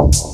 you.